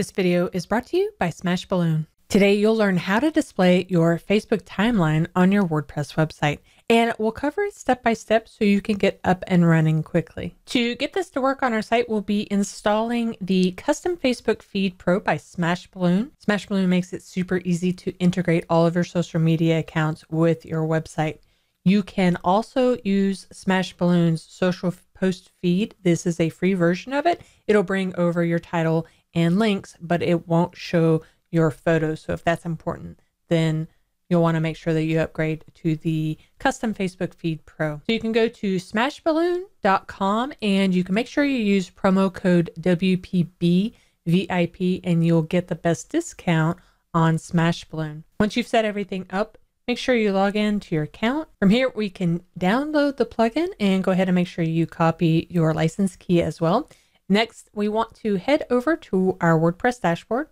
This video is brought to you by Smash Balloon. Today, you'll learn how to display your Facebook timeline on your WordPress website, and we'll cover it step by step so you can get up and running quickly. To get this to work on our site, we'll be installing the Custom Facebook Feed Pro by Smash Balloon. Smash Balloon makes it super easy to integrate all of your social media accounts with your website. You can also use Smash Balloon's social post feed. This is a free version of it. It'll bring over your title and links, but it won't show your photos. So if that's important, then you'll want to make sure that you upgrade to the custom Facebook feed pro. So you can go to smashballoon.com and you can make sure you use promo code WPB VIP and you'll get the best discount on Smashballoon. Once you've set everything up, make sure you log in to your account. From here, we can download the plugin and go ahead and make sure you copy your license key as well. Next, we want to head over to our WordPress dashboard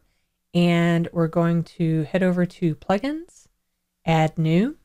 and we're going to head over to plugins, add new.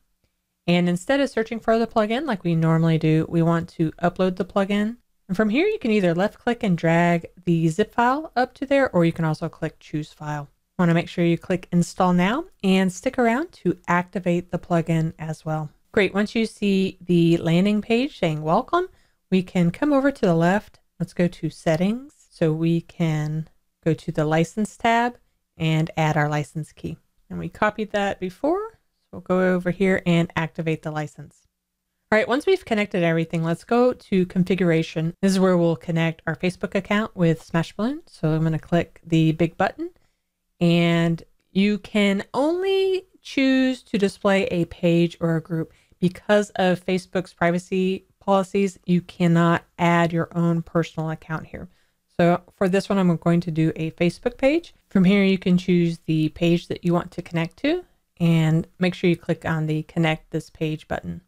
And instead of searching for the plugin like we normally do, we want to upload the plugin. And from here, you can either left click and drag the zip file up to there, or you can also click choose file. Want to make sure you click install now and stick around to activate the plugin as well. Great. Once you see the landing page saying welcome, we can come over to the left Let's go to settings so we can go to the license tab and add our license key. And we copied that before. So we'll go over here and activate the license. All right, once we've connected everything, let's go to configuration. This is where we'll connect our Facebook account with Smash Balloon. So I'm going to click the big button and you can only choose to display a page or a group because of Facebook's privacy policies, you cannot add your own personal account here. So for this one, I'm going to do a Facebook page. From here, you can choose the page that you want to connect to and make sure you click on the connect this page button.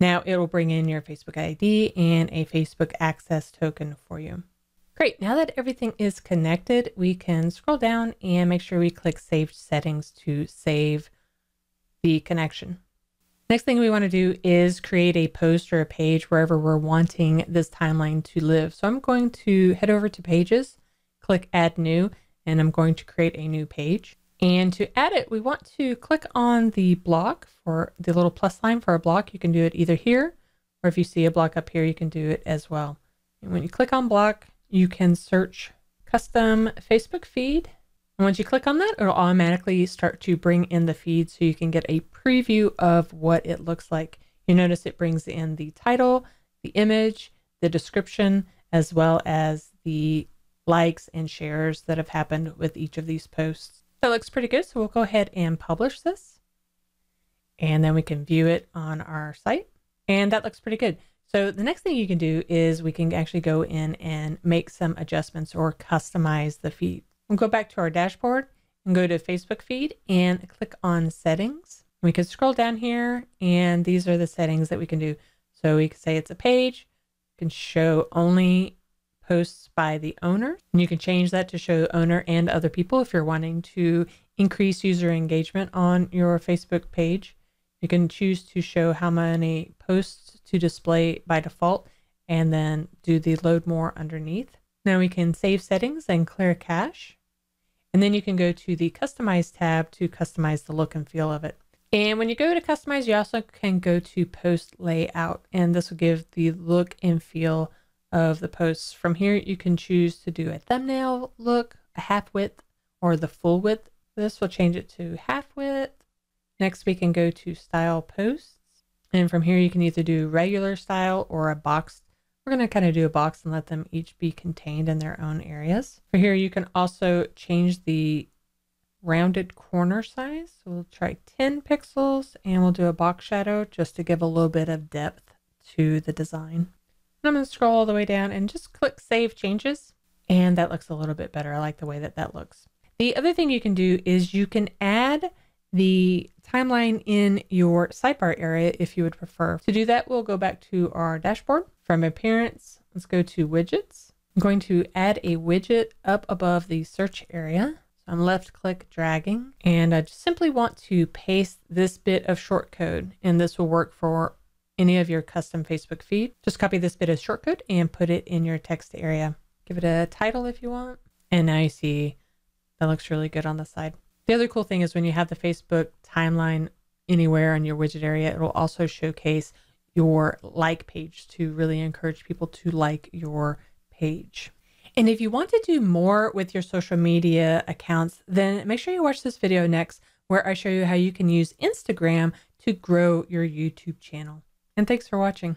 Now it will bring in your Facebook ID and a Facebook access token for you. Great, now that everything is connected, we can scroll down and make sure we click Save Settings to save the connection. Next thing we want to do is create a post or a page wherever we're wanting this timeline to live. So I'm going to head over to pages, click add new, and I'm going to create a new page. And to add it, we want to click on the block for the little plus sign for a block. You can do it either here, or if you see a block up here, you can do it as well. And when you click on block, you can search custom Facebook feed once you click on that, it'll automatically start to bring in the feed so you can get a preview of what it looks like. You notice it brings in the title, the image, the description, as well as the likes and shares that have happened with each of these posts. That looks pretty good. So we'll go ahead and publish this. And then we can view it on our site. And that looks pretty good. So the next thing you can do is we can actually go in and make some adjustments or customize the feed. We'll go back to our dashboard and go to Facebook feed and click on settings. We can scroll down here and these are the settings that we can do. So we can say it's a page, you can show only posts by the owner. And you can change that to show owner and other people if you're wanting to increase user engagement on your Facebook page. You can choose to show how many posts to display by default and then do the load more underneath. Now we can save settings and clear cache. And then you can go to the Customize tab to customize the look and feel of it. And when you go to Customize, you also can go to Post Layout, and this will give the look and feel of the posts. From here, you can choose to do a thumbnail look, a half width, or the full width. This will change it to half width. Next, we can go to Style Posts. And from here, you can either do regular style or a box we're going to kind of do a box and let them each be contained in their own areas. For here, you can also change the rounded corner size. So we'll try 10 pixels and we'll do a box shadow just to give a little bit of depth to the design. And I'm going to scroll all the way down and just click Save Changes. And that looks a little bit better. I like the way that that looks. The other thing you can do is you can add the timeline in your sidebar area if you would prefer. To do that, we'll go back to our dashboard. From appearance, let's go to widgets. I'm going to add a widget up above the search area. So I'm left click dragging and I just simply want to paste this bit of shortcode and this will work for any of your custom Facebook feed. Just copy this bit of shortcode and put it in your text area. Give it a title if you want. And now you see That looks really good on the side. The other cool thing is when you have the Facebook timeline anywhere in your widget area, it will also showcase your like page to really encourage people to like your page. And if you want to do more with your social media accounts, then make sure you watch this video next where I show you how you can use Instagram to grow your YouTube channel. And thanks for watching.